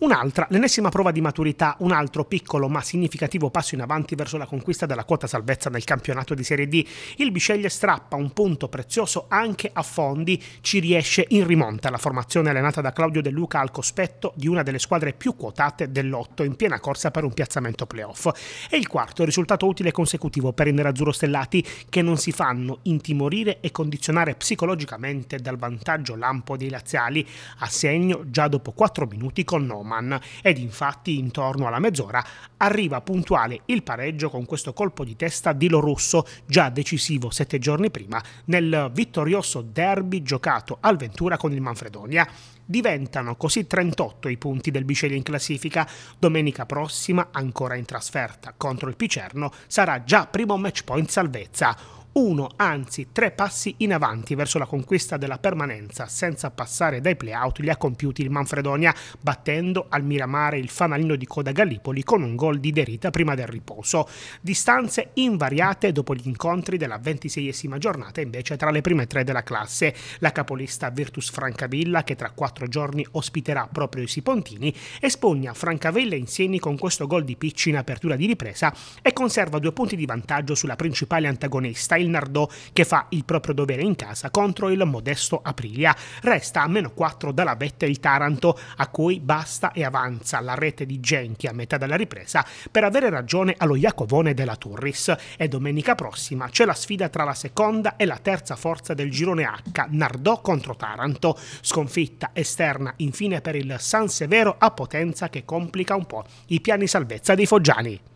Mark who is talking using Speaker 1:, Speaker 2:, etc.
Speaker 1: Un'altra, l'ennesima prova di maturità, un altro piccolo ma significativo passo in avanti verso la conquista della quota salvezza nel campionato di Serie D. Il Bisceglie strappa un punto prezioso anche a fondi, ci riesce in rimonta la formazione allenata da Claudio De Luca al cospetto di una delle squadre più quotate dell'otto in piena corsa per un piazzamento playoff. E il quarto risultato utile consecutivo per i nerazzurro stellati che non si fanno intimorire e condizionare psicologicamente dal vantaggio lampo dei laziali a segno già dopo 4 minuti con Noma. Roman ed infatti intorno alla mezz'ora arriva puntuale il pareggio con questo colpo di testa di Lo Russo già decisivo sette giorni prima nel vittorioso derby giocato al Ventura con il Manfredonia. Diventano così 38 i punti del Biceglie in classifica. Domenica prossima, ancora in trasferta contro il Picerno, sarà già primo match point salvezza uno, anzi tre passi in avanti verso la conquista della permanenza senza passare dai playout li ha compiuti il Manfredonia battendo al Miramare il fanalino di coda Gallipoli con un gol di Derita prima del riposo. Distanze invariate dopo gli incontri della ventiseiesima giornata invece tra le prime tre della classe. La capolista Virtus Francavilla che tra quattro giorni ospiterà proprio i Sipontini espugna Francavilla in Sieni con questo gol di Picci in apertura di ripresa e conserva due punti di vantaggio sulla principale antagonista il Nardò che fa il proprio dovere in casa contro il modesto Aprilia. Resta a meno 4 dalla vetta il Taranto, a cui basta e avanza la rete di Genchi a metà della ripresa per avere ragione allo Iacovone della Turris. E domenica prossima c'è la sfida tra la seconda e la terza forza del girone H, Nardò contro Taranto. Sconfitta esterna infine per il San Severo a Potenza che complica un po' i piani salvezza dei Foggiani.